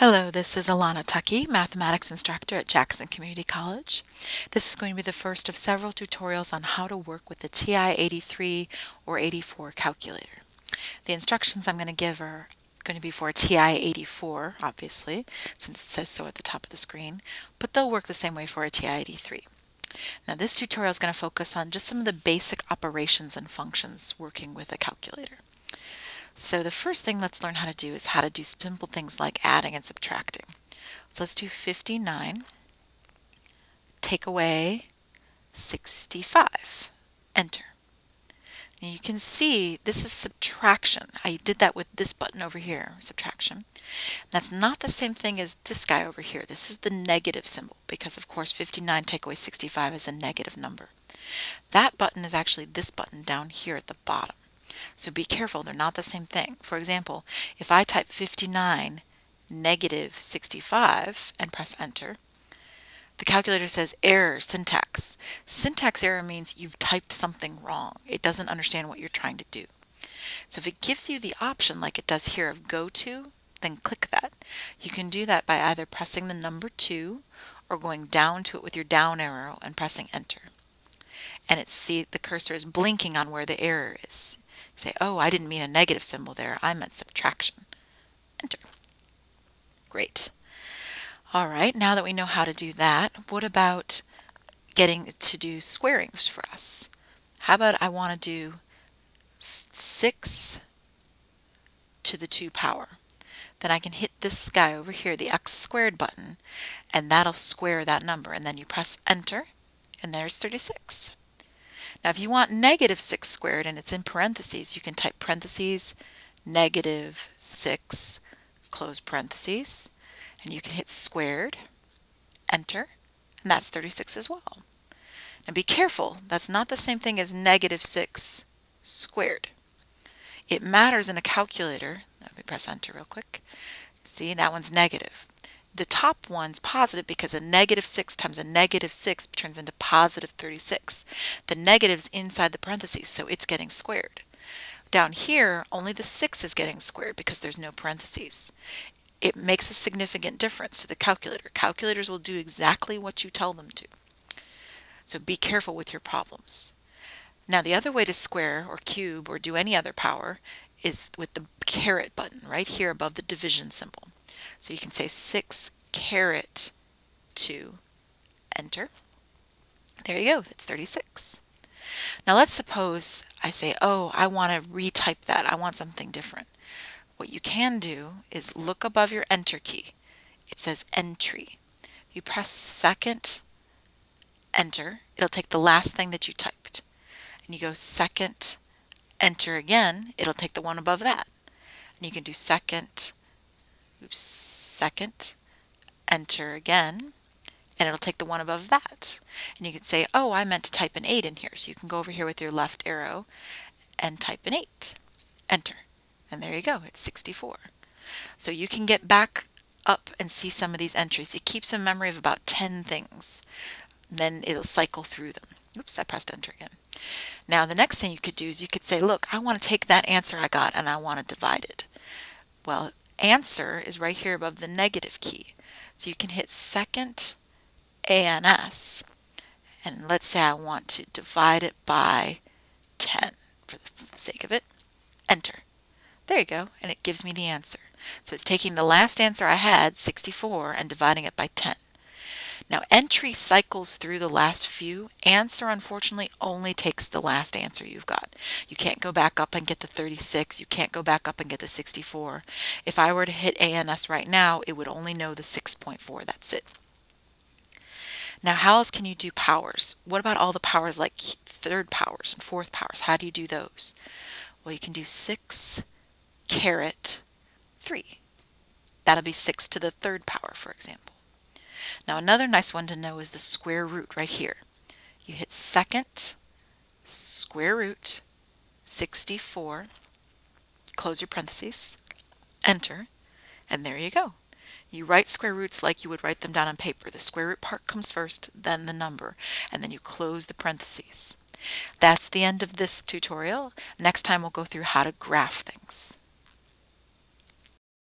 Hello, this is Alana Tuckey, mathematics instructor at Jackson Community College. This is going to be the first of several tutorials on how to work with the TI-83 or 84 calculator. The instructions I'm going to give are going to be for TI-84, obviously, since it says so at the top of the screen, but they'll work the same way for a TI-83. Now this tutorial is going to focus on just some of the basic operations and functions working with a calculator. So the first thing let's learn how to do is how to do simple things like adding and subtracting. So let's do 59, take away 65, enter. And you can see this is subtraction. I did that with this button over here, subtraction. That's not the same thing as this guy over here. This is the negative symbol because of course 59 take away 65 is a negative number. That button is actually this button down here at the bottom. So be careful, they're not the same thing. For example, if I type 59 negative 65 and press enter, the calculator says error syntax. Syntax error means you've typed something wrong. It doesn't understand what you're trying to do. So if it gives you the option like it does here of go to, then click that. You can do that by either pressing the number 2 or going down to it with your down arrow and pressing enter. And it see the cursor is blinking on where the error is. Say, oh, I didn't mean a negative symbol there. I meant subtraction. Enter. Great. All right, now that we know how to do that, what about getting to do squarings for us? How about I want to do 6 to the 2 power. Then I can hit this guy over here, the x squared button, and that'll square that number. And then you press enter, and there's 36. Now if you want negative 6 squared and it's in parentheses, you can type parentheses negative 6 close parentheses and you can hit squared, enter, and that's 36 as well. And be careful, that's not the same thing as negative 6 squared. It matters in a calculator. Let me press enter real quick. See, that one's negative the top one's positive because a negative 6 times a negative 6 turns into positive 36. The negative's inside the parentheses, so it's getting squared. Down here, only the 6 is getting squared because there's no parentheses. It makes a significant difference to the calculator. Calculators will do exactly what you tell them to. So be careful with your problems. Now the other way to square or cube or do any other power is with the caret button right here above the division symbol. So you can say 6 caret 2, enter. There you go, that's 36. Now let's suppose I say, oh, I want to retype that. I want something different. What you can do is look above your enter key. It says entry. You press second enter, it'll take the last thing that you typed. And you go second enter again, it'll take the one above that. And you can do second, oops, second, enter again, and it'll take the one above that. And you can say, oh, I meant to type an 8 in here. So you can go over here with your left arrow and type an 8. Enter. And there you go, it's 64. So you can get back up and see some of these entries. It keeps a memory of about 10 things. Then it'll cycle through them. Oops, I pressed enter again. Now the next thing you could do is you could say, look, I want to take that answer I got and I want to divide it. Well, answer is right here above the negative key. So you can hit second ANS and let's say I want to divide it by 10 for the sake of it. Enter. There you go and it gives me the answer. So it's taking the last answer I had, 64, and dividing it by 10. Now entry cycles through the last few. Answer unfortunately only takes the last answer you've got. You can't go back up and get the 36. You can't go back up and get the 64. If I were to hit ANS right now, it would only know the 6.4. That's it. Now, how else can you do powers? What about all the powers like third powers and fourth powers? How do you do those? Well, you can do 6 caret 3. That'll be 6 to the third power, for example. Now another nice one to know is the square root right here. You hit second, square root, 64, close your parentheses, enter, and there you go. You write square roots like you would write them down on paper. The square root part comes first, then the number, and then you close the parentheses. That's the end of this tutorial. Next time we'll go through how to graph things.